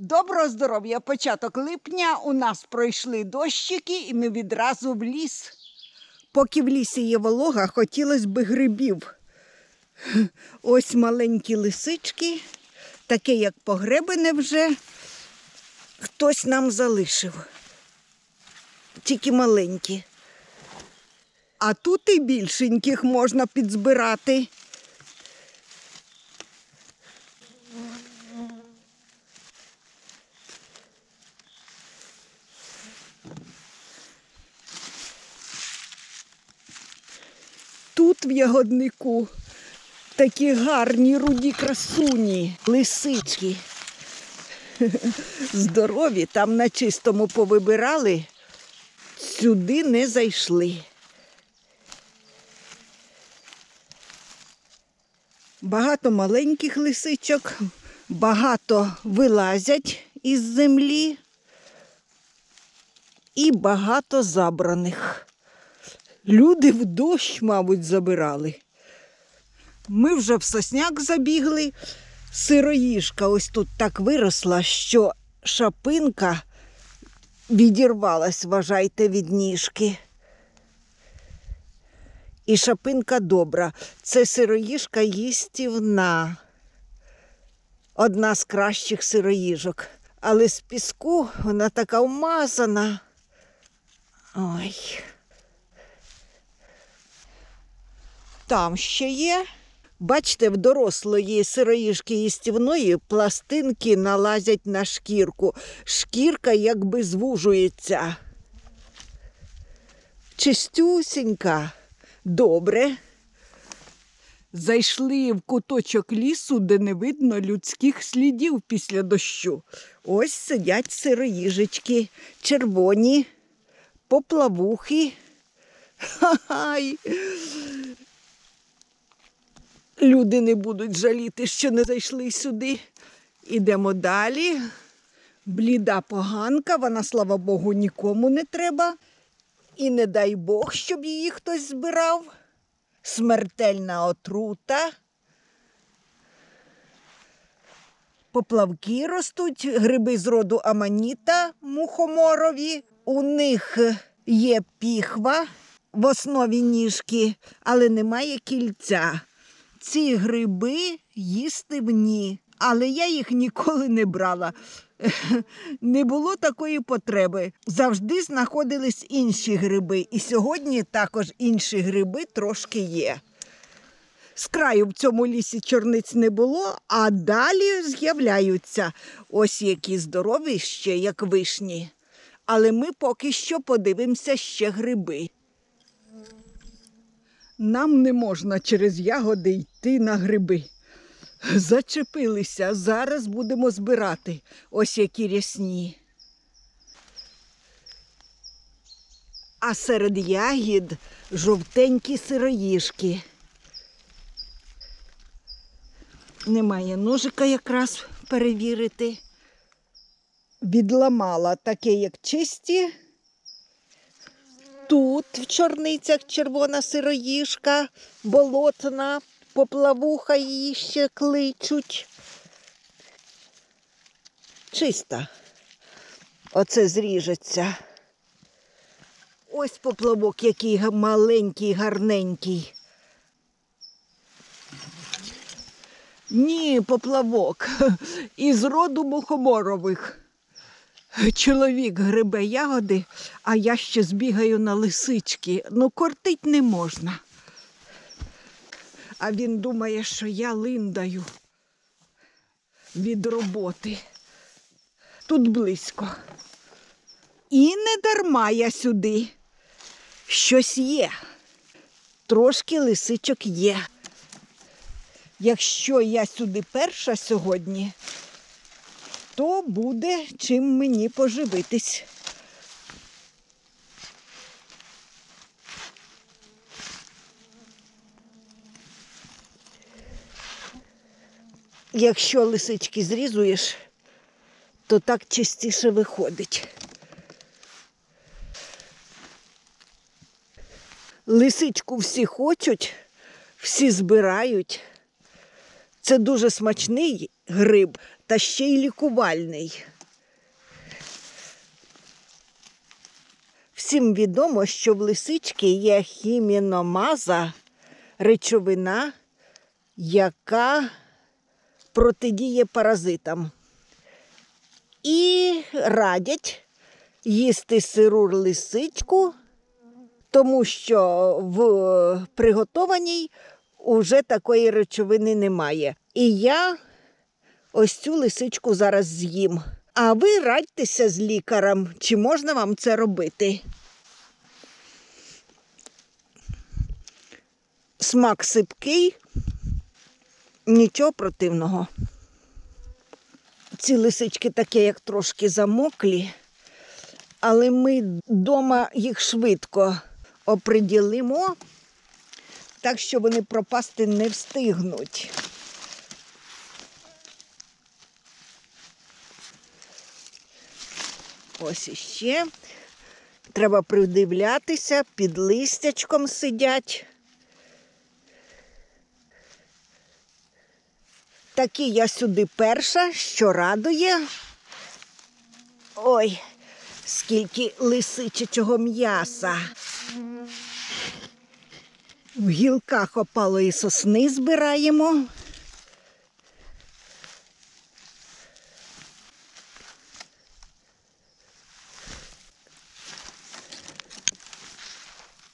Доброго здоров'я! Початок липня у нас пройшли дощики, і ми відразу в ліс. Поки в лісі є волога, хотілося б грибів. Ось маленькі лисички, таке як погребене вже хтось нам залишив. Тільки маленькі. А тут і більшеньких можна підзбирати. Тут в ягоднику такі гарні руді красуні, лисички. Здорові, там на чистому повибирали, сюди не зайшли. Багато маленьких лисичок, багато вилазять із землі і багато забраних. Люди в дощ, мабуть, забирали. Ми вже в сосняк забігли. Сироїжка ось тут так виросла, що шапинка відірвалась, вважайте, від ніжки. І шапинка добра. Це сироїжка їстівна. Одна з кращих сироїжок. Але з піску вона така вмазана. Ой. Там ще є. Бачите, в дорослої сироїжки їстівної пластинки налазять на шкірку. Шкірка якби звужується. Чистюсінька. Добре. Зайшли в куточок лісу, де не видно людських слідів після дощу. Ось сидять сироїжечки, червоні, поплавухи. Ха-хай! Люди не будуть жаліти, що не зайшли сюди. Ідемо далі. Бліда поганка, вона, слава Богу, нікому не треба. І не дай Бог, щоб її хтось збирав. Смертельна отрута. Поплавки ростуть, гриби з роду аманіта мухоморові. У них є піхва в основі ніжки, але немає кільця. Ці гриби їстивні, але я їх ніколи не брала. Не було такої потреби. Завжди знаходились інші гриби, і сьогодні також інші гриби трошки є. З краю в цьому лісі чорниць не було, а далі з'являються ось які здорові ще, як вишні. Але ми поки що подивимося ще гриби. Нам не можна через ягоди йти на гриби. Зачепилися, зараз будемо збирати ось які рясні. А серед ягід жовтенькі сироїжки. Немає ножика якраз перевірити. Відламала таке, як чисті. Тут в чорницях червона сироїжка, болотна, поплавуха її ще кличуть. Чиста. Оце зріжеться. Ось поплавок, який маленький, гарненький. Ні, поплавок із роду мухоморових. Чоловік грибе ягоди, а я ще збігаю на лисички. Ну, кортить не можна. А він думає, що я линдаю від роботи. Тут близько. І не дарма я сюди. Щось є. Трошки лисичок є. Якщо я сюди перша сьогодні, то буде чим мені поживитись. Якщо лисички зрізуєш, то так частіше виходить. Лисичку всі хочуть, всі збирають. Це дуже смачний гриб, та ще й лікувальний. Всім відомо, що в лисички є хіміномаза, речовина, яка протидіє паразитам. І радять їсти сиру лисичку, тому що в приготованій уже такої речовини немає. І я ось цю лисичку зараз з'їм. А ви радьтеся з лікарем, чи можна вам це робити. Смак сипкий, нічого противного. Ці лисички таке, як трошки замоклі, але ми вдома їх швидко оприділимо, так що вони пропасти не встигнуть. Ось іще. Треба придивлятися, під листячком сидять. Такі я сюди перша, що радує. Ой, скільки лисичачого м'яса. В гілках опалої сосни збираємо.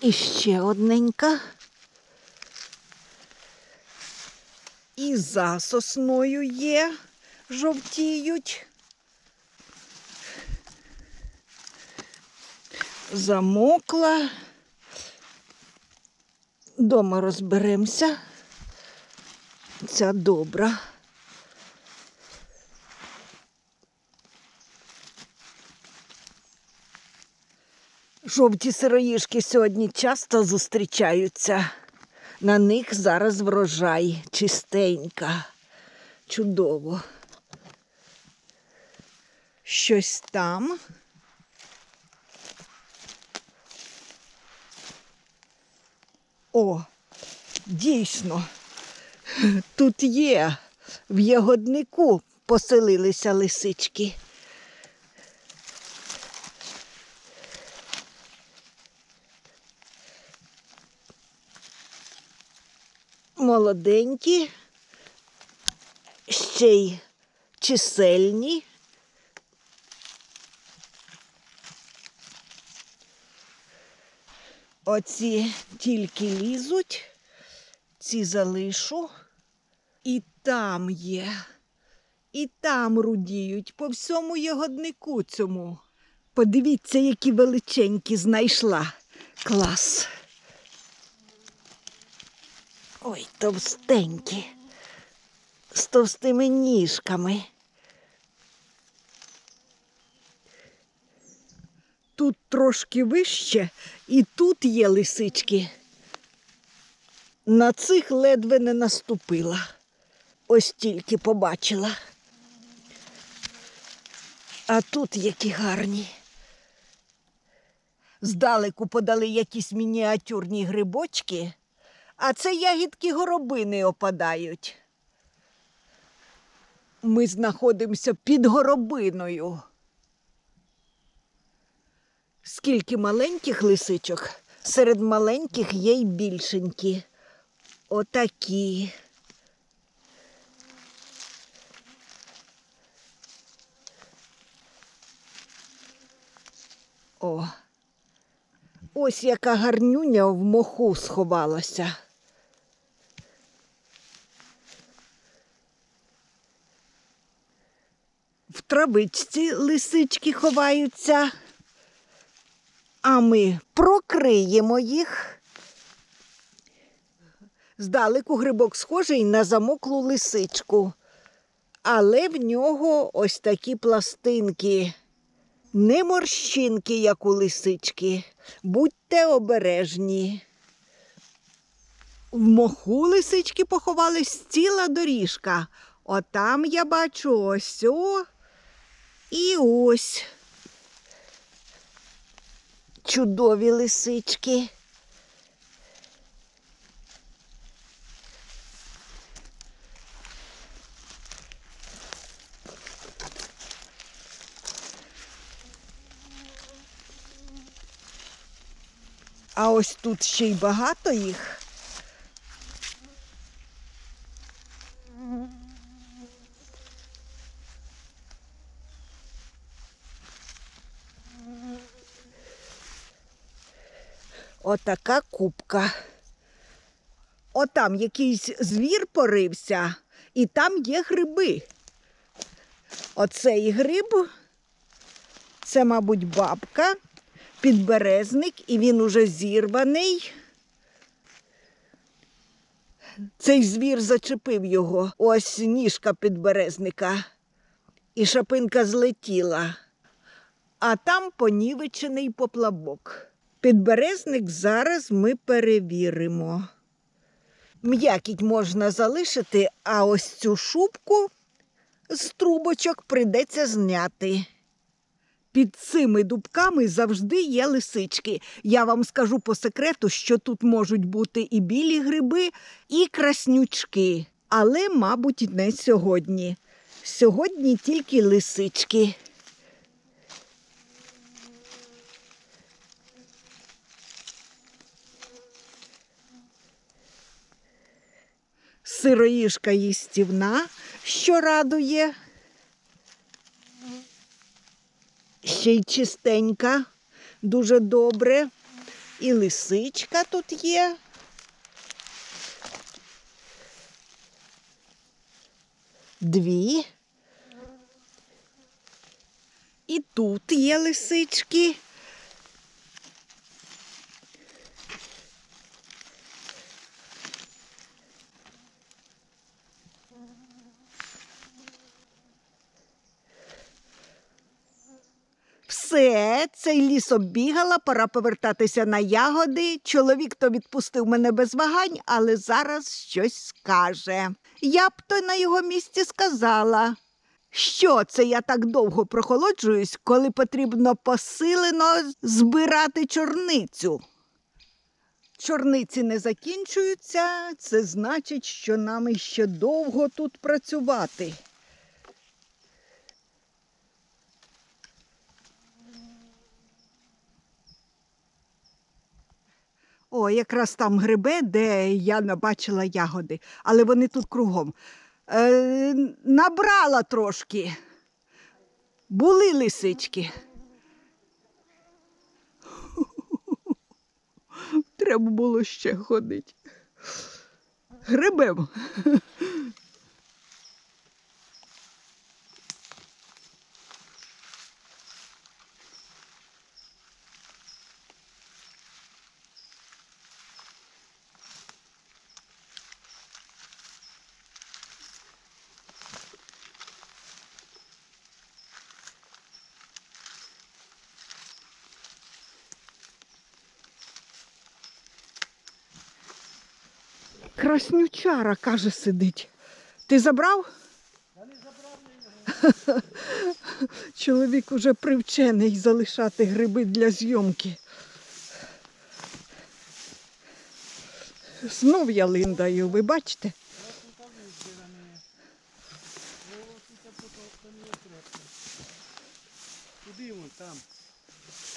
І ще одненька. І за сосною є, жовтіють. Замокла. Дома розберемося. Ця добра. Жовті сироїшки сьогодні часто зустрічаються. На них зараз врожай чистенька. Чудово. Щось там. О, дійсно, тут є. В ягоднику поселилися лисички. Молоденькі, ще й чисельні. Оці тільки лізуть, ці залишу. І там є, і там рудіють по всьому ягоднику цьому. Подивіться, які величенькі знайшла. Клас. Ой, товстенькі, з товстими ніжками. Тут трошки вище, і тут є лисички. На цих ледве не наступила. Ось тільки побачила. А тут які гарні. Здалеку подали якісь мініатюрні грибочки, а це ягідки горобини опадають. Ми знаходимося під горобиною. Скільки маленьких лисичок, серед маленьких є й більшенькі. Отакі. О, ось яка гарнюня в моху сховалася. В травичці лисички ховаються, а ми прокриємо їх. Здалеку грибок схожий на замоклу лисичку, але в нього ось такі пластинки. Не морщинки, як у лисички. Будьте обережні. В моху лисички поховались ціла доріжка. Отам я бачу ось о і ось чудові лисички. А ось тут ще й багато їх. Отака кубка. Отам якийсь звір порився, і там є гриби. Оцей гриб, це, мабуть, бабка, підберезник, і він уже зірваний. Цей звір зачепив його. Ось ніжка підберезника. І шапинка злетіла. А там понівечений поплавок. Підберезник зараз ми перевіримо. М'якіть можна залишити, а ось цю шубку з трубочок прийдеться зняти. Під цими дубками завжди є лисички. Я вам скажу по секрету, що тут можуть бути і білі гриби, і краснючки. Але, мабуть, не сьогодні. Сьогодні тільки лисички. Сироїжка їстівна, що радує. Ще й чистенька, дуже добре. І лисичка тут є. Дві. І тут є лисички. Все, цей ліс оббігала, пора повертатися на ягоди. Чоловік то відпустив мене без вагань, але зараз щось скаже. Я б то на його місці сказала. Що це я так довго прохолоджуюсь, коли потрібно посилено збирати чорницю? Чорниці не закінчуються, це значить, що нам іще довго тут працювати. О, якраз там грибе, де я набачила ягоди, але вони тут кругом. Е, набрала трошки. Були лисички. Треба було ще ходити. Грибем. Краснючара, каже, сидить. Ти забрав? Я не забрав. Чоловік уже привчений залишати гриби для зйомки. Знов я линдаю, ви бачите? Куди вон там?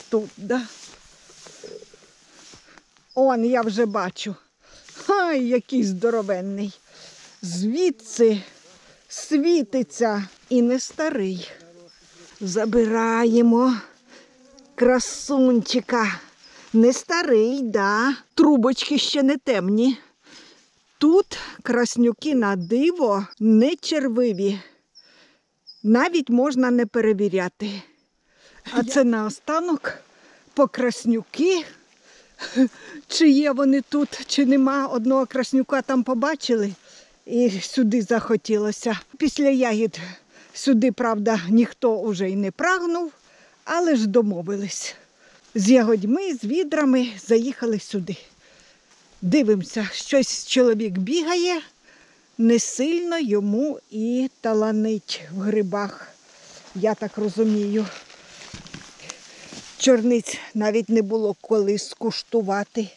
Тут, да. Он я вже бачу. Ай, який здоровенний. Звідси світиться і не старий. Забираємо красунчика. Не старий, да. Трубочки ще не темні. Тут краснюки на диво не червиві. Навіть можна не перевіряти. А це наостанок покраснюки. Чи є вони тут, чи нема. Одного краснюка там побачили і сюди захотілося. Після ягід сюди, правда, ніхто вже й не прагнув, але ж домовились. З ягодьми, з відрами заїхали сюди. Дивимося, щось чоловік бігає, не сильно йому і таланить в грибах, я так розумію чорниць навіть не було коли скуштувати.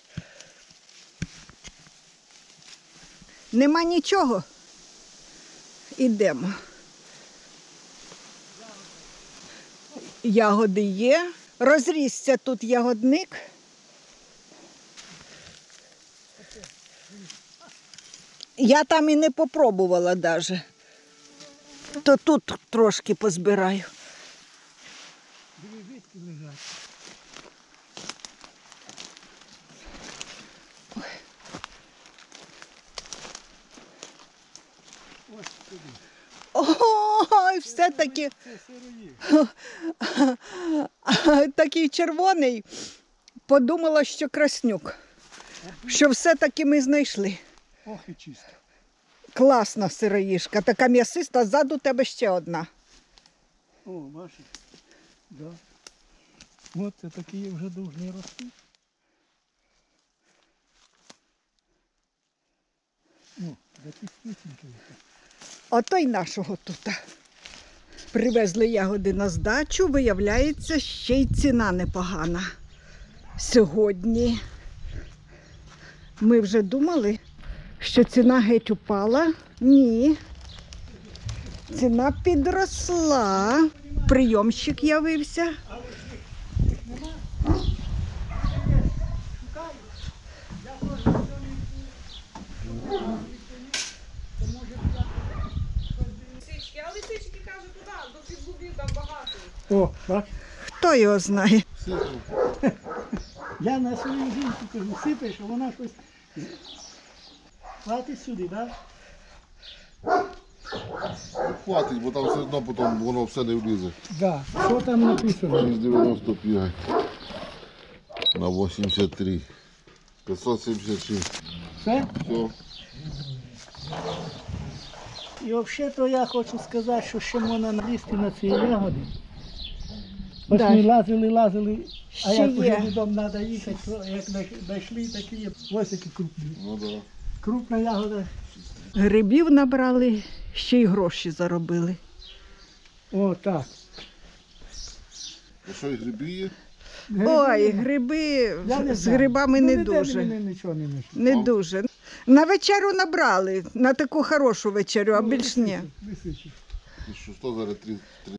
Нема нічого. Ідемо. Ягоди є. Розрісся тут ягодник. Я там і не попробувала навіть. То тут трошки позбираю. Все-таки такий червоний. Подумала, що краснюк. Що все-таки ми знайшли. Ох і чисто. Класна сироїшка, така м'ясиста, ззаду тебе ще одна. О, бачиш? Да. От це такі вже довжні рости. О, де ти. Ото й нашого тут. Привезли ягоди на здачу, виявляється, ще й ціна непогана. Сьогодні ми вже думали, що ціна геть упала. Ні. Ціна підросла. Прийомщик явився. Лисички, а лисички каже, туди, до підгубів там багато. О, бач. Хто його знає? Я на свою жінку кажу, сипеш, а вона щось. Хватить сюди, так? Хватить, бо там все одно потім воно все не влізе. Да. Що там написано? 695 на 83. 576. Все? Все. І взагалі-то я хочу сказати, що ще можна налізти на ці ягоди. Ось Да. ми лазили, лазили, а Ще як є. вже додому треба їхати, то як знайшли такі, є. ось які крупні. Ну да. Крупна ягода. Грибів набрали, ще й гроші заробили. О, так. А що і гриби є? Ой, гриби Я не з знаю. грибами Ну, не ніде дуже. мені нічого не знайшли. Не дуже. На вечерю набрали, на таку хорошу вечерю, а більш ні. Лисичі. І що, що зараз 3,